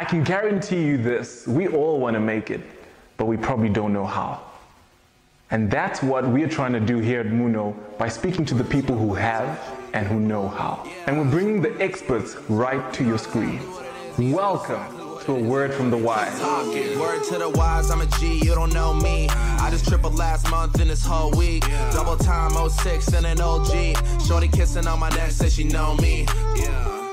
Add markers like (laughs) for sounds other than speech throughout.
I can guarantee you this we all want to make it, but we probably don't know how. And that's what we're trying to do here at Muno by speaking to the people who have and who know how. And we're bringing the experts right to your screen. Welcome to a word from the wise. Word to the wise, I'm a G, you don't know me. I just tripled last month in this whole week. Double time 06 and an OG. Shorty kissing on my neck, says she know me. Yeah.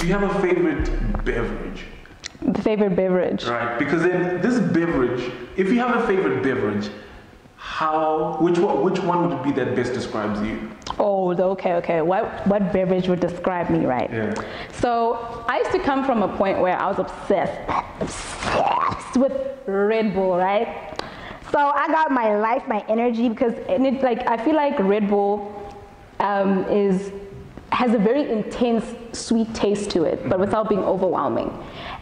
Do you have a favorite beverage? Favorite beverage? Right, because then this beverage, if you have a favorite beverage, how which one which one would be that best describes you? Oh, okay, okay. What what beverage would describe me, right? Yeah. So I used to come from a point where I was obsessed, obsessed with Red Bull, right? So I got my life, my energy because and it, like I feel like Red Bull um, is has a very intense sweet taste to it, but without being overwhelming.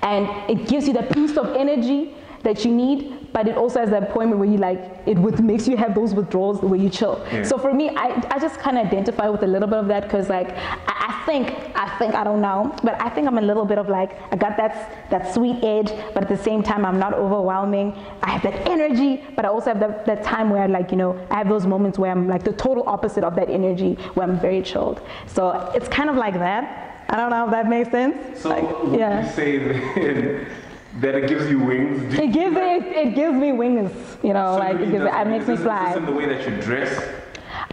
And it gives you that boost of energy that you need, but it also has that point where you like, it would, makes you have those withdrawals where you chill. Yeah. So for me, I, I just kind of identify with a little bit of that because like, I, I think, I think, I don't know, but I think I'm a little bit of like, I got that, that sweet edge, but at the same time, I'm not overwhelming. I have that energy, but I also have that, that time where like, you know, I have those moments where I'm like the total opposite of that energy, where I'm very chilled. So it's kind of like that. I don't know if that makes sense. So Like, yeah. you say that, (laughs) that it gives you wings? Do It gives me, it gives me wings, you know, so like really it, gives, it makes me is Is fly. in the way that you dress?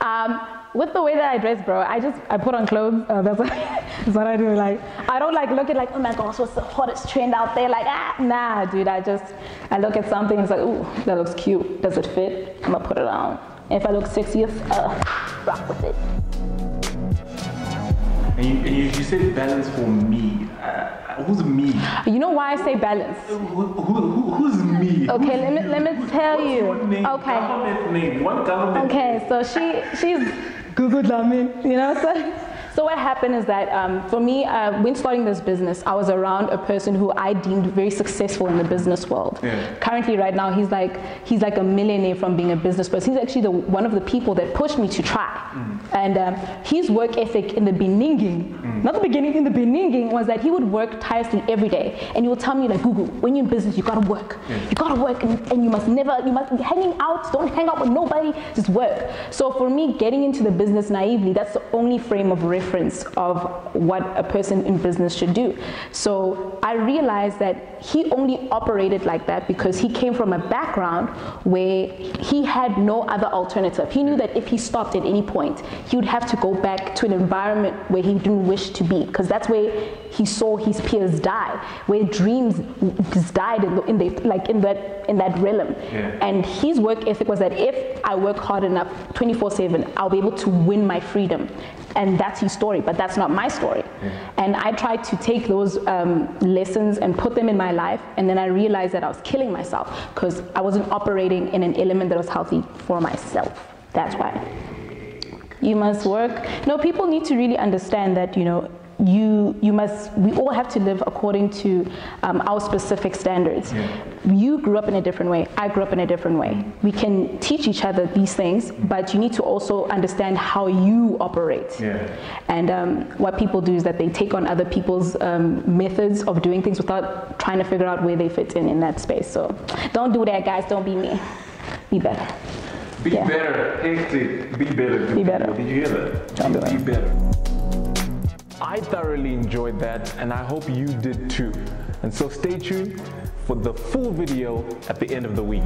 Um, with the way that I dress, bro, I just I put on clothes. Uh, that's, (laughs) what, that's what I do. Like I don't like look at like oh my gosh, what's the hottest trend out there? Like ah, nah, dude. I just I look at something. It's like ooh, that looks cute. Does it fit? I'm gonna put it on. If I look sexy, uh, rock with it. And you, and you, you said balance for me. Uh, who's me? You know why I say balance? Who, who, who, who's me? Okay, Who's let me me? let me tell What's you. your name? Okay. Government name. One government Okay, so she she's Gugu Dhlamini, you know. So, so what happened is that um, for me, uh, when starting this business, I was around a person who I deemed very successful in the business world. Yeah. Currently, right now, he's like he's like a millionaire from being a business person. He's actually the one of the people that pushed me to try. And um, his work ethic in the beginning, not the beginning, in the beginning was that he would work tirelessly every day, and he would tell me like, Gugu, when you're in business, you gotta work. You gotta work, and, and you must never, you must be hanging out. Don't hang out with nobody. Just work. So for me, getting into the business naively, that's the only frame of reference of what a person in business should do. So I realized that he only operated like that because he came from a background where he had no other alternative. He knew that if he stopped at any point, he would have to go back to an environment where he didn't wish to be because that's where he saw his peers die, where dreams just died in, the, in the, like in that in that realm. Yeah. And his work ethic was that if I work hard enough 24/7, I'll be able to win my freedom. And that's his story, but that's not my story. And I tried to take those um, lessons and put them in my life, and then I realized that I was killing myself because I wasn't operating in an element that was healthy for myself. That's why. You must work. No, people need to really understand that, you know, you you must we all have to live according to um, our specific standards you grew up in a different way i grew up in a different way we can teach each other these things but you need to also understand how you operate Yeah. and um, what people do is that they take on other people's um, methods of doing things without trying to figure out where they fit in in that space so don't do that guys don't be me be better Be Yeah. better. Hectic. Be better. Be better. Did you hear that? Don't be, be better. I thoroughly enjoyed that and I hope you did too. And so stay tuned for the full video at the end of the week.